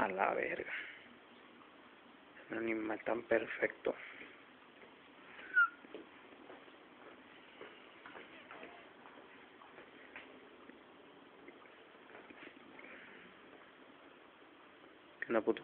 A la verga. Un animal tan perfecto. ¿Qué onda, puto?